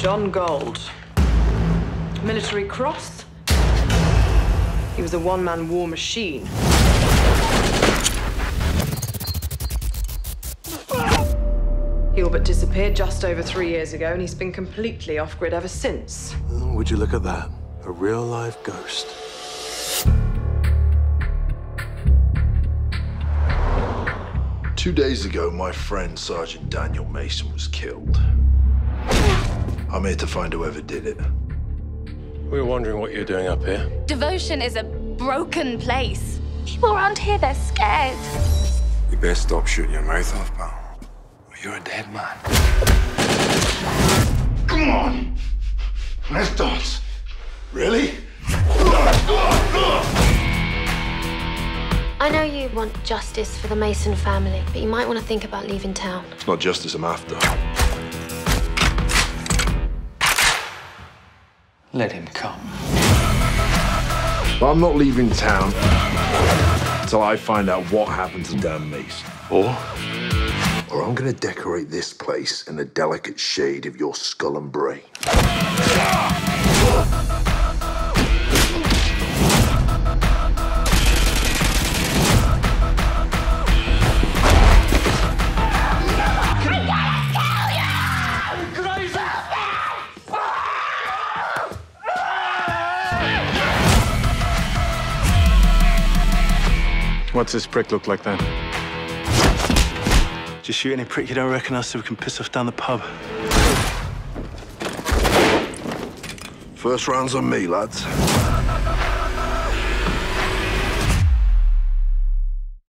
John Gold. Military cross. He was a one-man war machine. He all but disappeared just over three years ago, and he's been completely off-grid ever since. Oh, would you look at that? A real live ghost. Two days ago, my friend Sergeant Daniel Mason was killed. I'm here to find whoever did it. We were wondering what you're doing up here. Devotion is a broken place. People around here, they're scared. You best stop shooting your mouth off, pal. Or you're a dead man. Come on! Let's dance. Really? I know you want justice for the Mason family, but you might want to think about leaving town. It's not justice I'm after. Let him come. I'm not leaving town until I find out what happened to Dan Mace. Or, or I'm gonna decorate this place in a delicate shade of your skull and brain. What's this prick look like then? Just shoot any prick you don't recognize so we can piss off down the pub. First round's on me, lads.